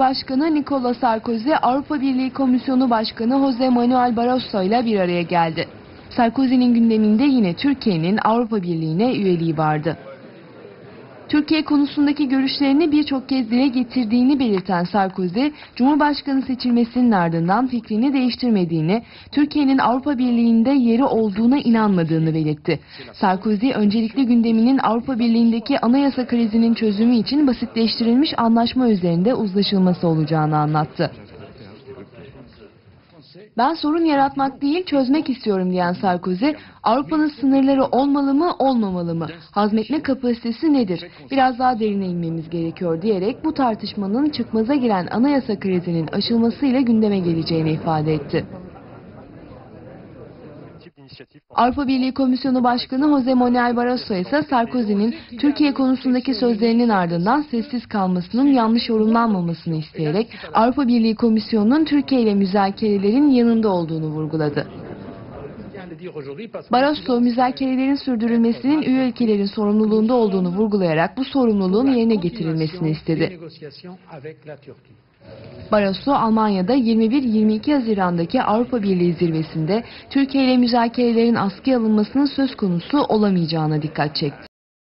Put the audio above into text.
Başkanı Nicolas Sarkozy, Avrupa Birliği Komisyonu Başkanı Jose Manuel Barroso ile bir araya geldi. Sarkozy'nin gündeminde yine Türkiye'nin Avrupa Birliği'ne üyeliği vardı. Türkiye konusundaki görüşlerini birçok kez dile getirdiğini belirten Sarkozy, Cumhurbaşkanı seçilmesinin ardından fikrini değiştirmediğini, Türkiye'nin Avrupa Birliği'nde yeri olduğuna inanmadığını belirtti. Sarkozy, öncelikli gündeminin Avrupa Birliği'ndeki anayasa krizinin çözümü için basitleştirilmiş anlaşma üzerinde uzlaşılması olacağını anlattı. Ben sorun yaratmak değil çözmek istiyorum diyen Sarkozy, Avrupa'nın sınırları olmalı mı olmamalı mı? Hazmetme kapasitesi nedir? Biraz daha derine inmemiz gerekiyor diyerek bu tartışmanın çıkmaza giren anayasa krizinin aşılmasıyla gündeme geleceğini ifade etti. Avrupa Birliği Komisyonu Başkanı Jose Manuel Barroso ise Sarkozy'nin Türkiye konusundaki sözlerinin ardından sessiz kalmasının yanlış yorumlanmamasını isteyerek Avrupa Birliği Komisyonu'nun Türkiye ile müzakerelerin yanında olduğunu vurguladı. Barroso, müzakerelerin sürdürülmesinin üye ülkelerin sorumluluğunda olduğunu vurgulayarak bu sorumluluğun yerine getirilmesini istedi. Barroso, Almanya'da 21-22 Haziran'daki Avrupa Birliği zirvesinde Türkiye ile müzakerelerin askıya alınmasının söz konusu olamayacağına dikkat çekti.